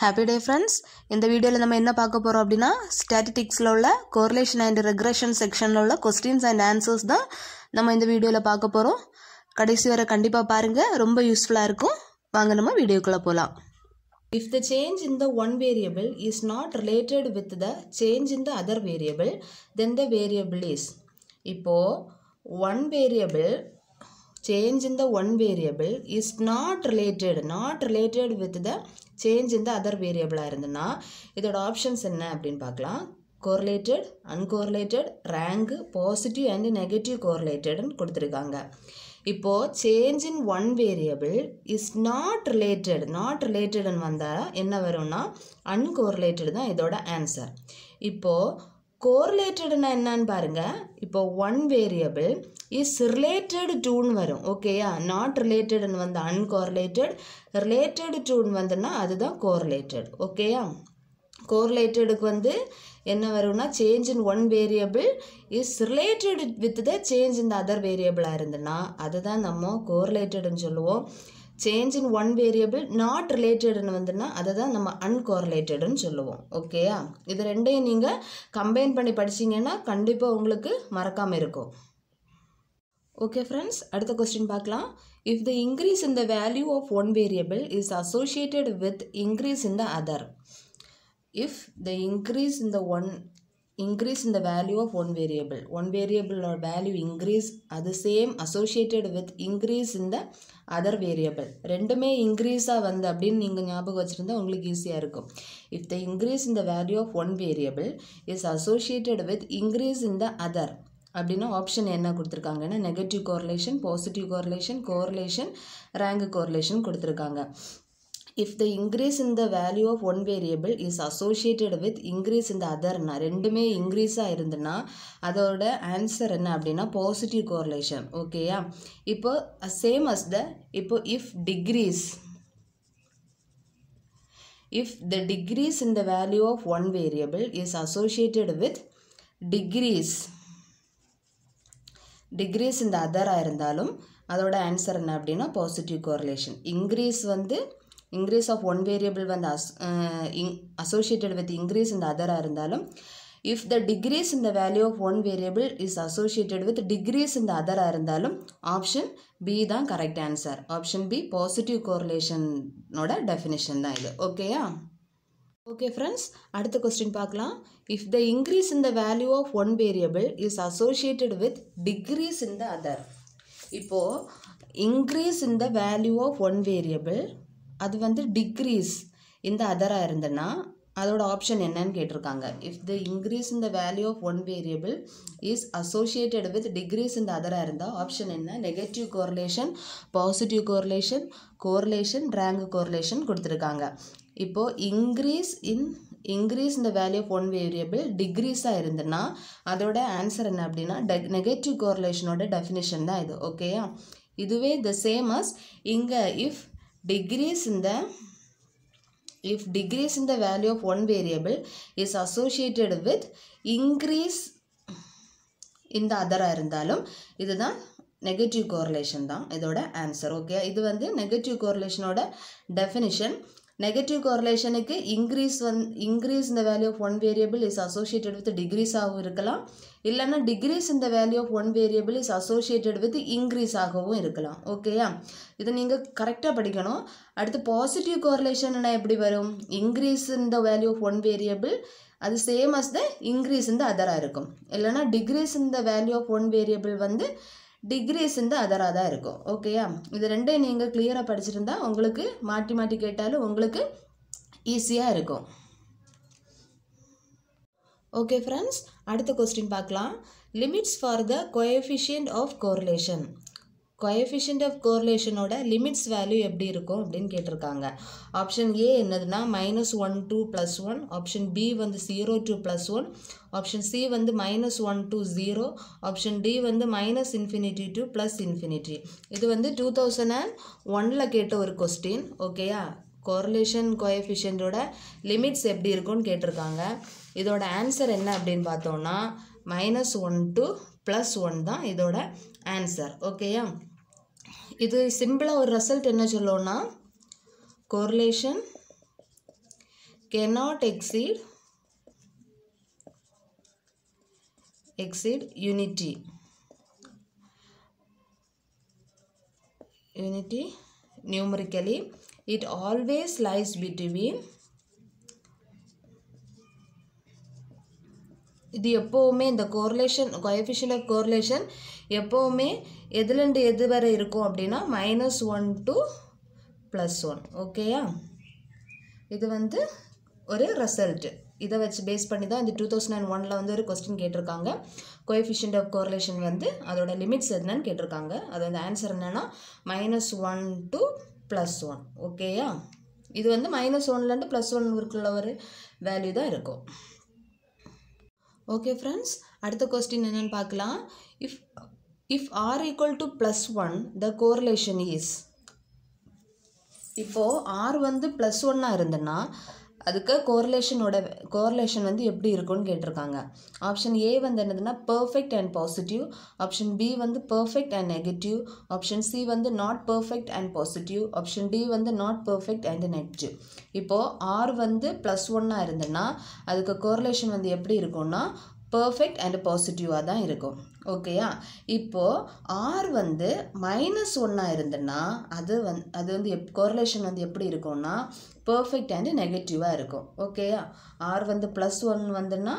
Happy day friends இந்த வீடியோவில் நம்ம என்ன பார்க்க போகிறோம் அப்படின்னா ஸ்டாட்டிஸ்டிக்ஸில் உள்ள கோரிலேஷன் அண்ட் ரெக்ரெஷன் செக்ஷனில் உள்ள கொஸ்டின்ஸ் அண்ட் ஆன்சர்ஸ் தான் நம்ம இந்த வீடியோவில் பார்க்க போகிறோம் கடைசி வரை கண்டிப்பாக பாருங்கள் ரொம்ப யூஸ்ஃபுல்லாக இருக்கும். வாங்க நம்ம வீடியோக்குள்ளே போகலாம் If the change in the one variable is not related with the change in the other variable, then the variable is. இப்போ one variable change in the one variable is not related not related with the change in the other variable இருந்ததுன்னா இதோட options என்ன அப்படின்னு பார்க்கலாம் correlated uncorrelated rank positive and negative கோர்லேட்டட்னு கொடுத்துருக்காங்க இப்போது change in one variable is not related not ரிலேட்டடுன்னு வந்தால் என்ன வரும்னா அன்கோர்லேட்டட் தான் இதோட ஆன்சர் இப்போது கோரிலேட்டட்னா என்னன்னு பாருங்க. இப்போ ஒன் வேரியபிள் இஸ் ரிலேட்டட் டூன்னு வரும். ஓகேயா நாட் ரிலேட்டடுன்னு வந்து அன்கோரிலேட்டட் ரிலேட்டட் டூன்னு வந்துன்னா அதுதான் கோரிலேட்டட் ஓகேயா கோரிலேட்டடுக்கு வந்து என்ன வரும்னா change in one variable is related with the change in the other வேரியபிளாக இருந்துன்னா அதுதான் நம்ம கோர்லேட்டடுன்னு சொல்லுவோம். Change in one variable not ரிலேட்டடுன்னு வந்துன்னா அதை தான் நம்ம அன்கோரிலேட்டடுன்னு சொல்லுவோம். ஓகேயா இது ரெண்டையும் நீங்கள் கம்பைன் பண்ணி படிச்சீங்கன்னா கண்டிப்பாக உங்களுக்கு மறக்காமல் இருக்கும். ஓகே ஃப்ரெண்ட்ஸ் அடுத்த கொஸ்டின் பார்க்கலாம். If the increase in the value of one variable is associated with increase in the other if the increase in the one increase in the value of one one one வேரியபிளோட value increase அது same associated with increase in the other variable ரெண்டுமே இன்க்ரீஸாக வந்து அப்படின்னு நீங்கள் ஞாபகம் வச்சுருந்தா உங்களுக்கு ஈஸியாக இருக்கும் if the increase in the value of one variable is associated with increase in the other அப்படின்னா ஆப்ஷன் என்ன கொடுத்துருக்காங்கன்னா negative correlation positive correlation correlation rank correlation கொடுத்துருக்காங்க if the increase in the value of one variable is associated with increase in the அதர்னா ரெண்டுமே இன்க்ரீஸாக இருந்துன்னா அதோட answer என்ன அப்படின்னா பாசிட்டிவ் கோரிலேஷன் ஓகேயா இப்போ சேம் அஸ் த இப்போ if decrease if the decrease in the value of one variable is associated with decrease decrease in the அதராக இருந்தாலும் அதோட ஆன்சர் என்ன அப்படின்னா பாசிட்டிவ் கோரிலேஷன் இன்க்ரீஸ் வந்து இன்க்ரீஸ் ஆஃப் ஒன் வேரியபிள் வந்து as இங் associated with increase in the அதராக இருந்தாலும் if the decrease in the value of one variable is associated with decrease in the அதராக இருந்தாலும் option B தான் correct answer option B positive கோரிலேஷனோட definition தான் இது. ஓகேயா okay friends அடுத்த question பார்க்கலாம். If the increase in the value of one variable is associated with decrease in the other இப்போது increase in the value of one variable அது வந்து degrees இந்த அதராக இருந்ததுன்னா அதோட ஆப்ஷன் என்னன்னு கேட்டிருக்காங்க. If the increase in the value of one variable is associated with decrease in the அதராக இருந்தால் option என்ன? Negative correlation positive correlation correlation rank correlation கொடுத்துருக்காங்க. இப்போது increase in increase in the value of one variable டிக்ரீஸாக இருந்ததுன்னா அதோட answer என்ன அப்படின்னா டெ negative கோரிலேஷனோட definition தான் இது ஓகேயா இதுவே த சேம் அஸ் இங்கே if Degrees in the if decrease in the value of one variable is associated with increase in the other இருந்தாலும் இதுதான் நெகட்டிவ் கோரிலேஷன் தான் இதோட ஆன்சர் ஓகே இது வந்து நெகட்டிவ் கோரிலேஷனோட டெஃபினிஷன் நெகட்டிவ் கோரிலேஷனுக்கு இன்க்ரீஸ் வந் increase in the value of one variable is associated with டிக்ரீஸாகவும் இருக்கலாம். இல்லைன்னா decrease in the value of one variable is associated with increase ஆகவும் இருக்கலாம். ஓகேயா இதை நீங்கள் கரெக்டாக படிக்கணும். அடுத்து பாசிட்டிவ் கோரிலேஷன்னா எப்படி வரும்? Increase in the value of one variable அது same as the increase in the அதராக இருக்கும். இல்லைனா decrease in the value of one variable வந்து டிகிரிஸ் இந்த அதராக தான் இருக்கும். ஓகேயா இது ரெண்டையும் நீங்கள் கிளியராக படிச்சிருந்தா உங்களுக்கு மாட்டி மாட்டி கேட்டாலும் உங்களுக்கு ஈஸியாக இருக்கும். ஓகே ஃப்ரெண்ட்ஸ் அடுத்த கொஸ்டின் பார்க்கலாம். Limits for the coefficient of correlation coefficient of கோர்லேஷனோட limits value எப்படி இருக்கும் அப்படின்னு கேட்டிருக்காங்க. ஆப்ஷன் ஏ என்னதுன்னா minus one to plus one option B வந்து zero to plus one option C வந்து minus one to zero option D வந்து minus infinity to plus infinity இது வந்து டூ தௌசண்ட் அண்ட் ஒனில் கேட்ட ஒரு கொஸ்டின் ஓகேயா கோரிலேஷன் கோஎஃபிஷியன்ட்டோட லிமிட்ஸ் எப்படி இருக்கும்னு கேட்டிருக்காங்க. இதோட ஆன்சர் என்ன அப்படின்னு பார்த்தோன்னா minus one to plus one தான் இதோட ஆன்சர் ஓகேயா இது சிம்பிளாக ஒரு ரிசல்ட் என்ன சொல்லுவோன்னா correlation cannot exceed exceed unity. Unity numerically it always lies between இது எப்போவுமே இந்த கோரிலேஷன் கோஎஃபிஷியன் ஆஃப் கோரிலேஷன் எப்போவுமே எதுலேருந்து எது வரை இருக்கும் அப்படின்னா minus one to plus one ஓகேயா இது வந்து ஒரு ரிசல்ட்டு இதை வச்சு பேஸ் பண்ணி தான் இந்த டூ தௌசண்ட் அண்ட் ஒனில் வந்து ஒரு கொஸ்டின் கேட்டிருக்காங்க. கோஎஃபிஷியன்ட் ஆஃப் கோரிலேஷன் வந்து அதோட லிமிட்ஸ் என்னன்னு கேட்டிருக்காங்க. அது வந்து ஆன்சர் என்னென்னா minus one to plus one ஓகேயா இது வந்து மைனஸ் ஒன்லேருந்து ப்ளஸ் ஒன் இருக்குள்ள ஒரு வேல்யூ தான் இருக்கும். ஓகே ஃப்ரெண்ட்ஸ் அடுத்த கொஸ்டின் என்னென்னு பார்க்கலாம். If if r equal to plus one the correlation is இப்போது ஆர் வந்து ப்ளஸ் ஒன்னாக இருந்ததுன்னா அதுக்கு கோரிலேஷனோட கோரிலேஷன் வந்து எப்படி இருக்கும்னு கேட்டிருக்காங்க. ஆப்ஷன் ஏ வந்து என்னதுன்னா perfect and positive option B வந்து perfect and negative option C வந்து not perfect and positive option D வந்து நாட் பர்ஃபெக்ட் அண்ட் நெகட்டிவ் இப்போது ஆர் வந்து ப்ளஸ் ஒன்னாக இருந்ததுன்னா அதுக்கு கோரிலேஷன் வந்து எப்படி இருக்கும்னா பர்ஃபெக்ட் அண்ட் பாசிட்டிவாக தான் இருக்கும். ஓகேயா இப்போது ஆர் வந்து மைனஸ் ஒன்னாக இருந்ததுன்னா அது வந் அது வந்து எப் கோரிலேஷன் வந்து எப்படி இருக்கும்னா பர்ஃபெக்ட் அண்ட் நெகட்டிவாக இருக்கும். ஓகேயா ஆர் வந்து ப்ளஸ் ஒன் வந்துன்னா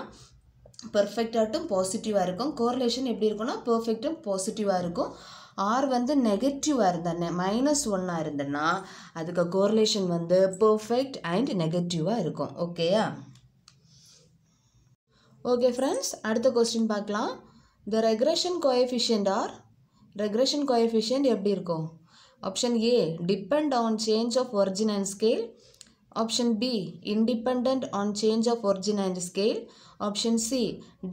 பர்ஃபெக்டாகட்டும் பாசிட்டிவாக இருக்கும். கோரிலேஷன் எப்படி இருக்கும்னா பர்ஃபெக்டும் பாசிட்டிவாக இருக்கும். ஆர் வந்து நெகட்டிவாக இருந்தேன்னு மைனஸ் ஒன்னாக இருந்தேன்னா அதுக்கு கோரிலேஷன் வந்து பர்ஃபெக்ட் அண்ட் நெகட்டிவாக இருக்கும். ஓகேயா ஓகே ஃப்ரெண்ட்ஸ் அடுத்த கொஸ்டின் பார்க்கலாம். The regression coefficient or regression coefficient எப்படி இருக்கும்? Option A depend on change of origin and scale option B independent on change of origin and scale option C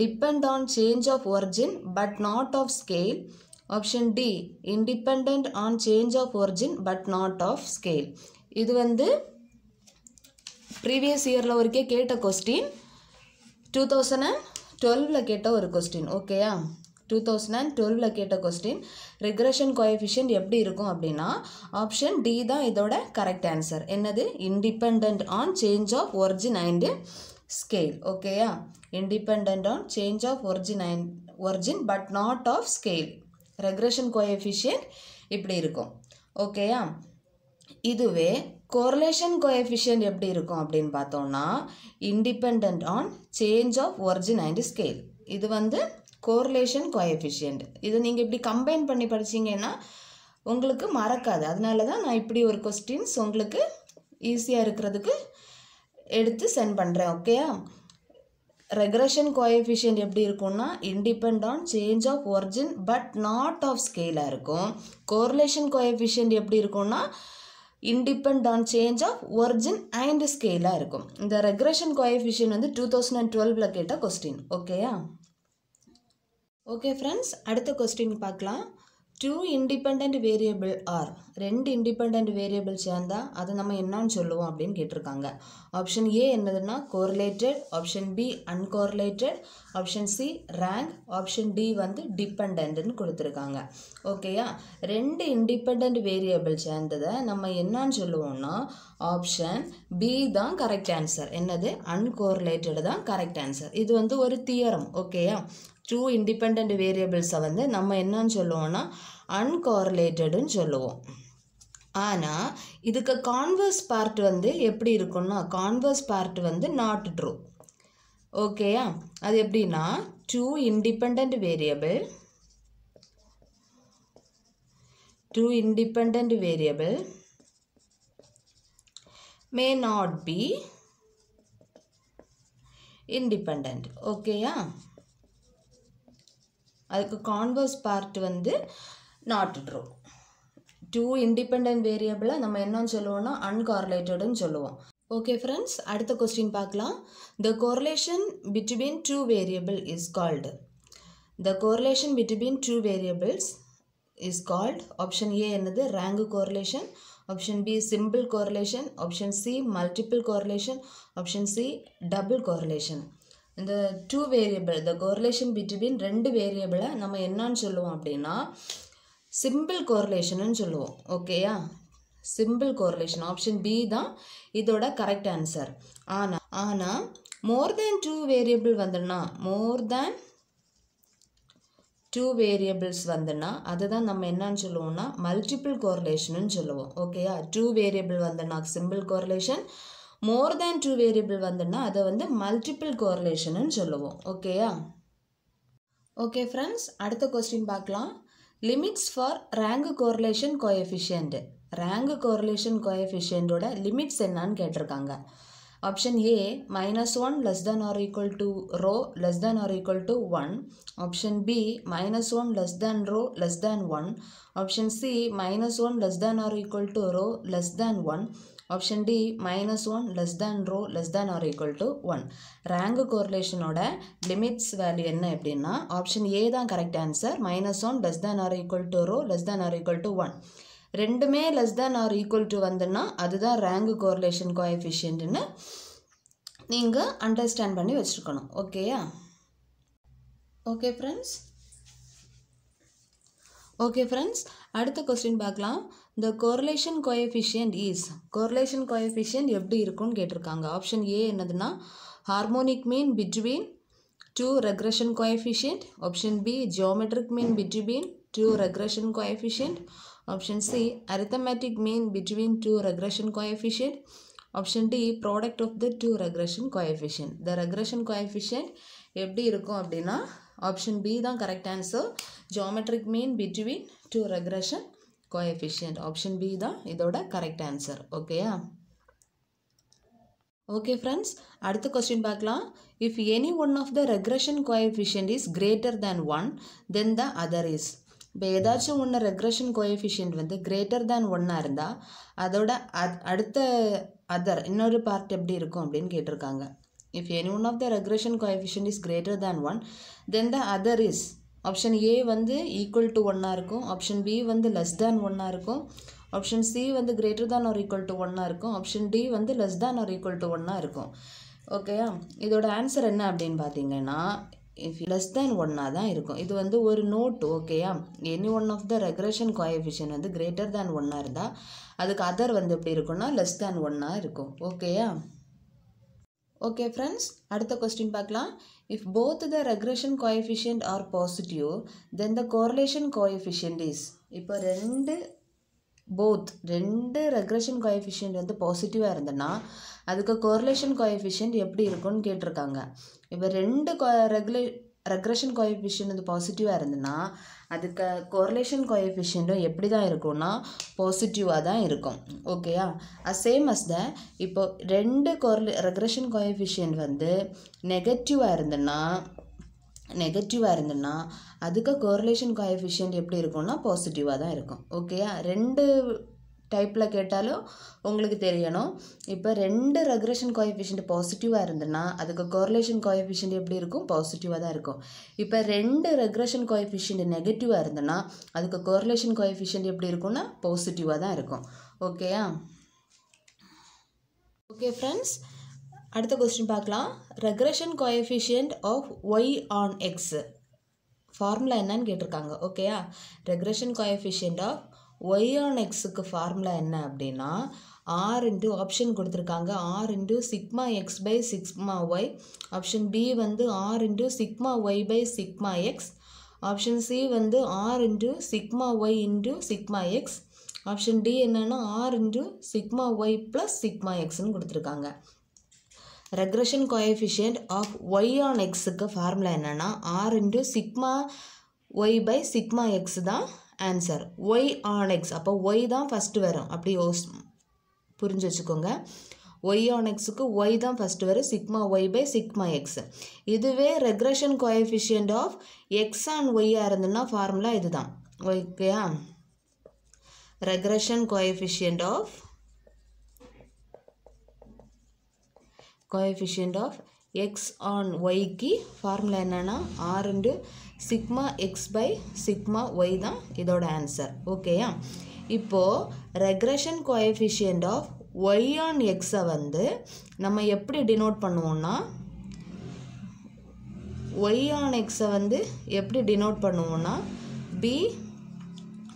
depend on change of origin but not of scale option D independent on change of origin but not of scale இது வந்து previous இயரில் ஒருக்கே கேட்ட question two thousand and டுவெல்வில் கேட்ட ஒரு question ஓகேயா two thousand and டுவெல்வில் கேட்ட கொஸ்டின் ரிக்ரெஷன் கோஎஃபிஷியன்ட் எப்படி இருக்கும் அப்படின்னா ஆப்ஷன் டி தான் இதோட கரெக்ட் ஆன்சர் என்னது? Independent on change of origin and scale ஓகேயா independent on change of origin and origin but not of scale regression coefficient இப்படி இருக்கும் ஓகேயா இதுவே கொரலேஷன் கோஎஃபிஷியன்ட் எப்படி இருக்கும் அப்படின்னு பார்த்தோம்னா independent on change of origin and scale இது வந்து கோரிலேஷன் கோஎஃபிஷியன்ட் இது நீங்கள் இப்படி கம்பைன் பண்ணி படிச்சீங்கன்னா உங்களுக்கு மறக்காது. அதனால தான் நான் இப்படி ஒரு கொஸ்டின்ஸ் உங்களுக்கு ஈஸியாக இருக்கிறதுக்கு எடுத்து சென்ட் பண்ணுறேன் ஓகேயா ரெக்ரஷன் கோஎஃபிஷியன்ட் எப்படி இருக்கும்னா independent on change of origin but not of ஸ்கேலாக இருக்கும். கோரிலேஷன் கோஎஃபிஷியன்ட் எப்படி இருக்கும்னா independent on change of origin and ஸ்கேலாக இருக்கும். இந்த ரெக்ரெஷன் கோஎஃபிஷியன் வந்து டூ தௌசண்ட் அண்ட் டுவெல்வில் கேட்ட கொஸ்டின் ஓகேயா ஓகே ஃப்ரெண்ட்ஸ் அடுத்த கொஸ்டின் பார்க்கலாம். டூ இண்டிபெண்ட் வேரியபிள் ஆர் ரெண்டு இண்டிபெண்ட் வேரியபிள் சேர்ந்தால் அதை நம்ம என்னன்னு சொல்லுவோம் அப்படின்னு கேட்டிருக்காங்க. ஆப்ஷன் ஏ என்னதுன்னா correlated option B uncorrelated option C rank option D வந்து டிபெண்ட்னு கொடுத்துருக்காங்க. ஓகேயா ரெண்டு இண்டிபெண்ட் வேரியபிள் சேர்ந்ததை நம்ம என்னன்னு சொல்லுவோம்னா ஆப்ஷன் பி தான் கரெக்ட் ஆன்சர் என்னது? அன்கோரிலேட்டட் தான் கரெக்ட் ஆன்சர் இது வந்து ஒரு தியரம் ஓகேயா டூ இண்டிபெண்ட் வேரியபிள்ஸை வந்து நம்ம என்னன்னு சொல்லுவோம்னா அன்கார்லேட்டடுன்னு சொல்லுவோம். ஆனால் இதுக்கு கான்வர்ஸ் பார்ட் வந்து எப்படி இருக்கும்னா கான்வர்ஸ் பார்ட் வந்து நாட் ட்ரூ ஓகேயா அது எப்படின்னா two independent variable two independent variable may not be independent ஓகேயா அதுக்கு கான்வர்ஸ் பார்ட் வந்து நாட் ட்ரூ டூ இண்டிபெண்ட் வேரியபிளை நம்ம என்னன்னு சொல்லுவோம்னா அன்கார்லேட்டடுன்னு சொல்லுவோம். ஓகே ஃப்ரெண்ட்ஸ் அடுத்த கொஸ்டின் பார்க்கலாம். The correlation between two variable is called the correlation between two variables is called option A என்னது? Rank correlation option B simple correlation option C multiple correlation option C double correlation இந்த two variable the correlation between ரெண்டு வேரியபிளை நம்ம என்னான்னு சொல்லுவோம் அப்படின்னா simple கோரிலேஷன்னு சொல்லுவோம். ஓகேயா சிம்பிள் கோரிலேஷன் ஆப்ஷன் பி தான் இதோட கரெக்ட் ஆன்சர் ஆனால் ஆனால் மோர் தேன் டூ வேரியபிள் வந்துன்னா மோர் தேன் டூ வேரியபிள்ஸ் வந்துன்னா அதுதான் நம்ம என்னன்னு சொல்லுவோம்னா மல்டிபிள் கோரிலேஷன் சொல்லுவோம். ஓகேயா டூ வேரியபிள் வந்துன்னா simple correlation more than two variable வந்துன்னா அதை வந்து மல்டிபிள் கோரிலேஷன் சொல்லுவோம். ஓகேயா ஓகே ஃப்ரெண்ட்ஸ் அடுத்த கொஸ்டின் பார்க்கலாம். Limits for rank correlation coefficient rank correlation கோஎஃபிஷியன்ட்டோட limits என்னான்னு கேட்டிருக்காங்க. Option A minus one less than or equal to rho less than or equal to one option B minus one less than rho less than one option C minus one less than or equal to rho less than one option D minus one less than rho less than or equal to one rank கோரிலேஷனோட limits value என்ன எப்படின்னா option A தான் correct answer minus one less than or equal to rho less than or equal to one ரெண்டுமே less than or equal to வந்துன்னா அதுதான் rank correlation கோஎஃபிஷியன்ட்னு நீங்கள் understand பண்ணி வச்சுருக்கணும். ஓகேயா ஓகே ஃப்ரெண்ட்ஸ் ஓகே ஃப்ரெண்ட்ஸ் அடுத்த கொஸ்டின் பார்க்கலாம். The correlation coefficient is correlation coefficient எப்படி இருக்கும்னு கேட்டிருக்காங்க. ஆப்ஷன் ஏ என்னதுன்னா harmonic mean between two regression coefficient option B geometric mean between two regression coefficient option C arithmetic mean between two regression coefficient option D product of the two regression coefficient the regression coefficient எப்படி இருக்கும் அப்படின்னா option B தான் correct answer geometric mean between two regression coefficient option B தான் இதோட correct answer ஓகேயா okay friends அடுத்த question பார்க்கலாம். If any one of the regression coefficient is greater than one then the other is இப்போ ஏதாச்சும் ஒன்று regression coefficient வந்து greater than ஒன்னாக இருந்தால் அதோட அத் அடுத்த அதர் இன்னொரு பார்ட் எப்படி இருக்கும் அப்படின்னு கேட்டிருக்காங்க. If any one of the regression coefficient is greater than one then the other is option A வந்து ஈக்குவல் டு ஒன்னாக இருக்கும். ஆப்ஷன் பி வந்து லெஸ் தேன் ஒன்னாக இருக்கும். ஆப்ஷன் சி வந்து greater than or equal to ஒன்னாக இருக்கும். ஆப்ஷன் டி வந்து less than or equal to ஒன்னாக இருக்கும். ஓகேயா இதோட ஆன்சர் என்ன அப்படின்னு பார்த்தீங்கன்னா இஃப் லெஸ் தேன் ஒன்னாக தான் இருக்கும். இது வந்து ஒரு நோட் ஓகேயா any one of the regression coefficient வந்து கிரேட்டர் தேன் ஒன்னாக இருந்தால் அதுக்கு அதர் வந்து எப்படி இருக்கும்னா லெஸ் தேன் ஒன்னாக இருக்கும். ஓகேயா ஓகே ஃப்ரெண்ட்ஸ் அடுத்த கொஸ்டின் பார்க்கலாம். If both the regression coefficient are positive then the correlation coefficient is இப்போ ரெண்டு போத் ரெண்டு ரெக்ரெஷன் கோஎஃபிஷியன்ட் வந்து பாசிட்டிவாக இருந்ததுன்னா அதுக்கு கோரலேஷன் கோஎஃபிஷியன்ட் எப்படி இருக்கும்னு கேட்டிருக்காங்க. இப்போ ரெண்டு ரெகுலே ரெக்ரெஷன் கோஎஃபிஷியன்ட் வந்து பாசிட்டிவாக இருந்ததுன்னா அதுக்கு கோரிலேஷன் கோஎஃபிஷியண்ட்டும் எப்படி தான் இருக்கும்னா பாசிட்டிவாக தான் இருக்கும். ஓகேயா சேம் அஸ் த இப்போ ரெண்டு கோரிலே ரெக்ரெஷன் கோஎஃபிஷியன்ட் வந்து நெகட்டிவாக இருந்ததுன்னா நெகட்டிவாக இருந்ததுன்னா அதுக்கு கோரிலேஷன் கோஎஃபிஷியன்ட் எப்படி இருக்கும்னா பாசிட்டிவாக தான் இருக்கும். ஓகேயா ரெண்டு டைப்பில் கேட்டாலும் உங்களுக்கு தெரியணும். இப்போ ரெண்டு ரெக்ரெஷன் கோஎஃபிஷியன்ட் பாசிட்டிவாக இருந்ததுன்னா அதுக்கு கோரிலேஷன் கோஎஃபிஷியன்ட் எப்படி இருக்கும்? பாசிட்டிவாக தான் இருக்கும். இப்போ ரெண்டு ரெக்ரெஷன் கோஎஃபிஷியன்ட் நெகட்டிவாக இருந்ததுன்னா அதுக்கு கோரிலேஷன் கோஎஃபிஷியன்ட் எப்படி இருக்கும்னா பாசிட்டிவாக தான் இருக்கும். ஓகேயா ஓகே ஃப்ரெண்ட்ஸ் அடுத்த கொஸ்டின் பார்க்கலாம். Regression coefficient of y on x formula என்னன்னு கேட்டிருக்காங்க. ஓகேயா regression coefficient of y on எக்ஸுக்கு ஃபார்முலா என்ன அப்படின்னா ஆர் இன்ட்டு ஆப்ஷன் கொடுத்துருக்காங்க. R into sigma x by sigma y option B வந்து r into sigma y by sigma x option C வந்து r into sigma y into sigma x option D என்னென்னா r into sigma y plus sigma எக்ஸ்னு கொடுத்துருக்காங்க. Regression coefficient of Y on எக்ஸுக்கு formula என்னென்னா r into sigma y by sigma x தான் answer Y on X அப்போ Y தான் first வரும். அப்படி யோஸ் புரிஞ்சு வச்சுக்கோங்க. ஒய் ஆன் எக்ஸுக்கு ஒய் தான் ஃபஸ்ட்டு வரும். Sigma y by sigma x இதுவே regression coefficient of x on ஒய்யாக இருந்ததுன்னா ஃபார்முலா இதுதான். ஓகேயா regression coefficient of coefficient of x on ஒய்க்கு ஃபார்முலா என்னென்னா r sigma x by sigma y தான் இதோட ஆன்சர் ஓகேயா இப்போது regression coefficient of y on எக்ஸை வந்து நம்ம எப்படி டினோட் பண்ணுவோம்னா ஒய் ஆன் எக்ஸை வந்து எப்படி டினோட் பண்ணுவோம்னா பி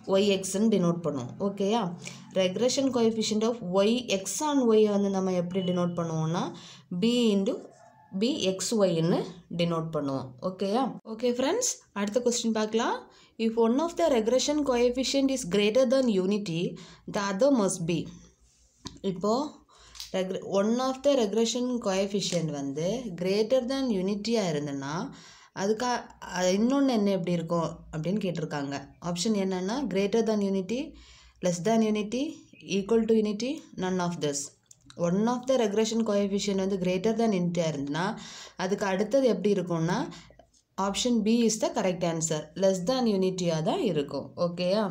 ஒய்எக்ஸ்ன்னு டினோட் பண்ணுவோம். ஓகேயா regression coefficient of y x on ஒய்யை வந்து நம்ம எப்படி டினோட் பண்ணுவோம்னா பி இன்டு பி எக்ஸ் ஒய்ன்னு டினோட் பண்ணுவோம். ஓகேயா ஓகே ஃப்ரெண்ட்ஸ் அடுத்த கொஸ்டின் பார்க்கலாம். If one of the regression coefficient is greater than unity the other must be இப்போது ரெக்ர one of the regression coefficient வந்து கிரேட்டர் தேன் யூனிட்டியாக இருந்ததுன்னா அதுக்கா இன்னொன்று என்ன எப்படி இருக்கும் அப்படின்னு கேட்டிருக்காங்க. ஆப்ஷன் என்னென்னா greater than unity less than unity equal to unity none of this one of the regression coefficient வந்து கிரேட்டர் தேன் இன்ட்டு இருந்ததுன்னா அதுக்கு அடுத்தது எப்படி இருக்கும்னா option B is the correct answer less than யூனிட்டியாக தான் இருக்கும் ஓகேயா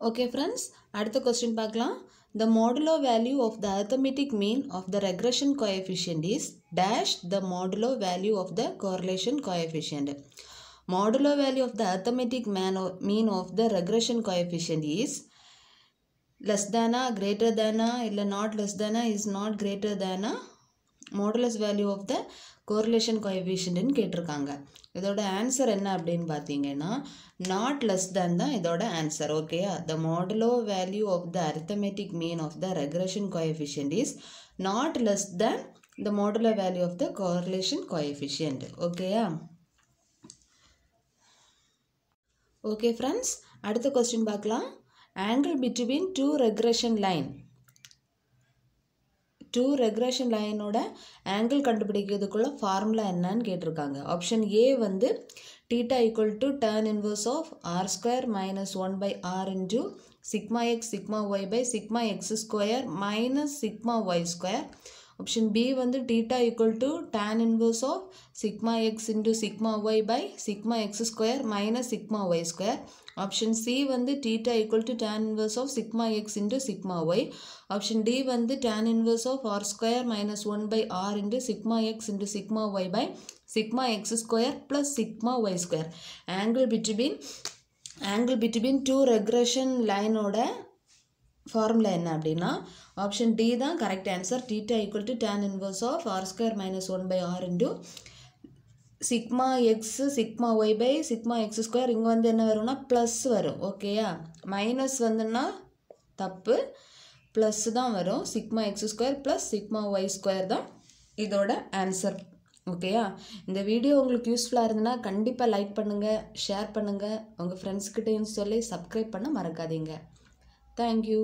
ஓகே ஃப்ரெண்ட்ஸ் அடுத்த கொஸ்டின் பார்க்கலாம் the modulo value of the arithmetic mean of the regression coefficient is dash the modulo value of the correlation coefficient modulo value of the arithmetic man mean of the regression coefficient is less Dena greater தேனா இல்லை not less தேனா is not greater Dena modulus value of the correlation கோஎஃபிஷியன்ட்னு கேட்டிருக்காங்க. இதோட answer என்ன அப்படின்னு பார்த்தீங்கன்னா not less தேன் தான் இதோட ஆன்சர் ஓகேயா the modulo value of the arithmetic mean of the regulation coefficient is not less than the modulo value of the correlation coefficient ஓகேயா okay friends அடுத்த கொஸ்டின் பார்க்கலாம். Angle between two regression line two regression லைனோட angle கண்டுபிடிக்கிறதுக்குள்ள formula என்னன்னு கேட்டிருக்காங்க. Option A வந்து theta equal to tan inverse of r square minus one by r into sigma x sigma y by sigma x square minus sigma y square option B வந்து theta equal to tan inverse of sigma x into sigma y by sigma x square minus sigma y square option C வந்து theta equal to tan inverse of sigma x into sigma y option D வந்து tan inverse of r square minus one by r into sigma x into sigma y by sigma x square plus sigma y square angle between angle between two regression லைனோட formula என்ன அப்படின்னா option D தான் correct answer theta equal to tan inverse of r square minus one by r into sigma x sigma y by sigma x square இங்கே வந்து என்ன வரும்னா plus வரும் ஓகேயா minus வந்துன்னா தப்பு ப்ளஸ் தான் வரும். Sigma x square plus sigma y square தான் இதோட ஆன்சர் ஓகேயா இந்த வீடியோ உங்களுக்கு யூஸ்ஃபுல்லாக இருந்ததுன்னா கண்டிப்பாக லைக் பண்ணுங்கள் ஷேர் பண்ணுங்கள் உங்கள் ஃப்ரெண்ட்ஸ்கிட்டையும் சொல்லி சப்ஸ்கிரைப் பண்ண மறக்காதீங்க. தேங்க்யூ